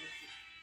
Let's see.